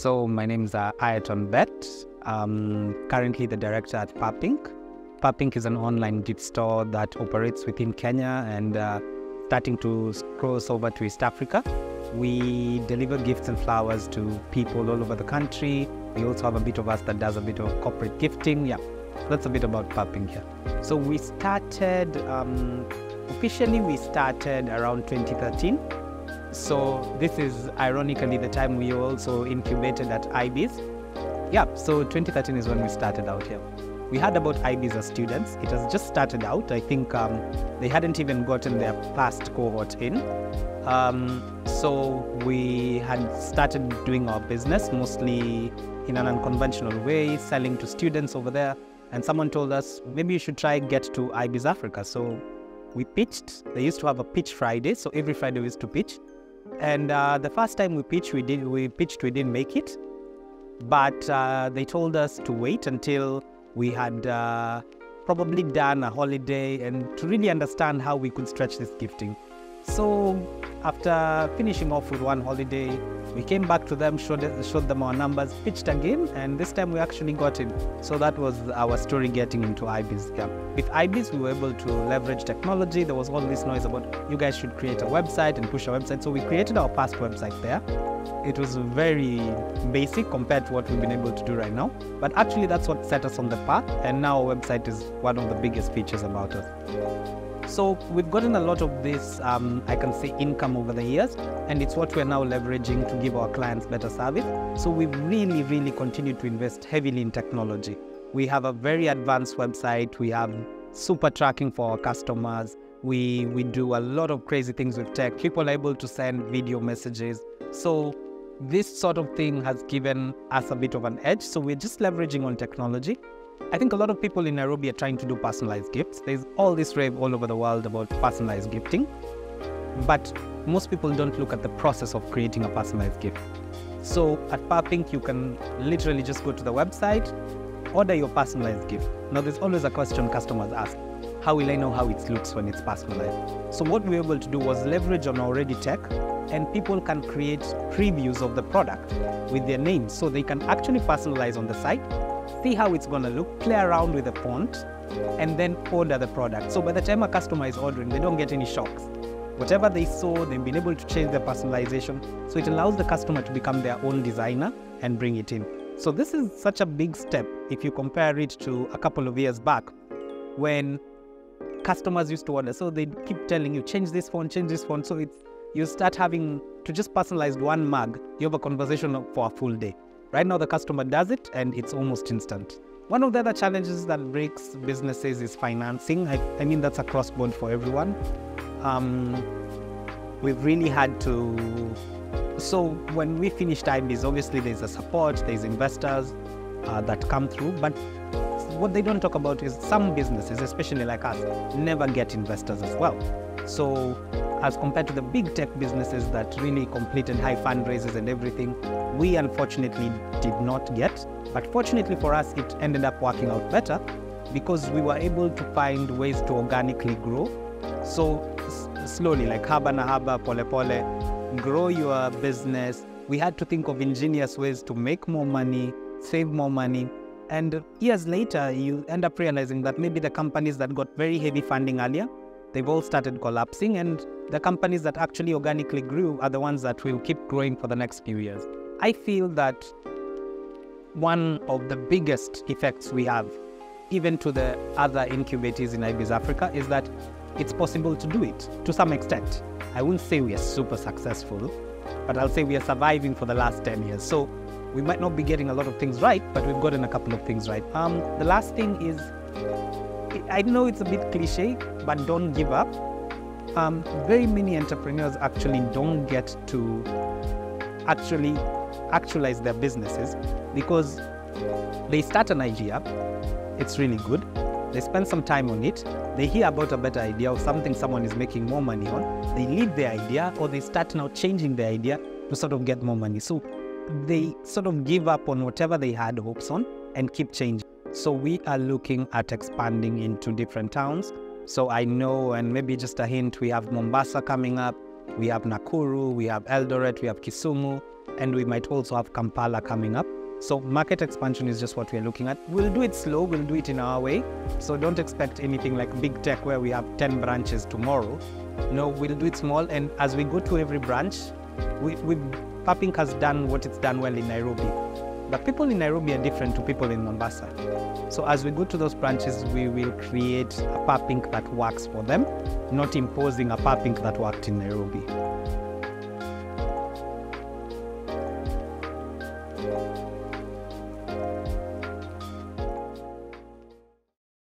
So my name is uh, Ayrton Bett. I'm currently the director at Purpink. Purpink is an online gift store that operates within Kenya and uh, starting to cross over to East Africa. We deliver gifts and flowers to people all over the country. We also have a bit of us that does a bit of corporate gifting. Yeah, that's a bit about Purpink here. So we started, um, officially we started around 2013. So this is ironically the time we also incubated at I-Biz. Yeah, so 2013 is when we started out here. We had about I-Biz as students. It has just started out. I think um, they hadn't even gotten their first cohort in. Um, so we had started doing our business mostly in an unconventional way, selling to students over there. And someone told us maybe you should try get to I-Biz Africa. So we pitched. They used to have a pitch Friday, so every Friday we used to pitch. And uh, the first time we pitched, we did we pitched, we didn't make it, but uh, they told us to wait until we had uh, probably done a holiday and to really understand how we could stretch this gifting. So after finishing off with one holiday, we came back to them, showed, showed them our numbers, pitched again, and this time we actually got in. So that was our story getting into I-Biz. Yeah. With I-Biz, we were able to leverage technology. There was all this noise about you guys should create a website and push a website. So we created our first website there. It was very basic compared to what we've been able to do right now. But actually, that's what set us on the path. And now our website is one of the biggest features about us. So we've gotten a lot of this, um, I can say, income over the years, and it's what we're now leveraging to give our clients better service. So we've really, really continued to invest heavily in technology. We have a very advanced website. We have super tracking for our customers. We we do a lot of crazy things with tech. People are able to send video messages. So this sort of thing has given us a bit of an edge. So we're just leveraging on technology I think a lot of people in Nairobi are trying to do personalized gifts. There's all this rave all over the world about personalized gifting, but most people don't look at the process of creating a personalized gift. So at Purpink, you can literally just go to the website, order your personalized gift. Now, there's always a question customers ask how will I know how it looks when it's personalized? So, what we were able to do was leverage on already tech, and people can create previews of the product with their names so they can actually personalize on the site see how it's going to look, play around with the font, and then order the product. So by the time a customer is ordering, they don't get any shocks. Whatever they saw, they've been able to change their personalization. So it allows the customer to become their own designer and bring it in. So this is such a big step if you compare it to a couple of years back when customers used to order. So they keep telling you, change this font, change this font. So it's you start having to just personalize one mug, you have a conversation for a full day. Right now, the customer does it and it's almost instant. One of the other challenges that breaks businesses is financing. I, I mean, that's a crossbone for everyone. Um, we've really had to. So, when we finished I-Biz, obviously there's a support, there's investors uh, that come through, but what they don't talk about is some businesses, especially like us, never get investors as well. So, as compared to the big tech businesses that really completed high fundraisers and everything, we unfortunately did not get. But fortunately for us, it ended up working out better because we were able to find ways to organically grow. So slowly, like haba na haba, pole pole, grow your business. We had to think of ingenious ways to make more money, save more money. And years later, you end up realizing that maybe the companies that got very heavy funding earlier, they've all started collapsing. And the companies that actually organically grew are the ones that will keep growing for the next few years. I feel that one of the biggest effects we have, even to the other incubators in I-Biz Africa, is that it's possible to do it to some extent. I won't say we are super successful, but I'll say we are surviving for the last 10 years. So we might not be getting a lot of things right, but we've gotten a couple of things right. Um, the last thing is, I know it's a bit cliche, but don't give up. Um, very many entrepreneurs actually don't get to actually actualize their businesses because they start an idea, it's really good, they spend some time on it, they hear about a better idea or something someone is making more money on, they leave their idea or they start now changing their idea to sort of get more money. So they sort of give up on whatever they had hopes on and keep changing. So we are looking at expanding into different towns. So I know, and maybe just a hint, we have Mombasa coming up, we have Nakuru, we have Eldoret, we have Kisumu, and we might also have Kampala coming up. So market expansion is just what we're looking at. We'll do it slow, we'll do it in our way. So don't expect anything like big tech where we have 10 branches tomorrow. No, we'll do it small and as we go to every branch, we, we Purpink has done what it's done well in Nairobi. But people in Nairobi are different to people in Mombasa. So as we go to those branches, we will create a Purpink that works for them, not imposing a Purpink that worked in Nairobi.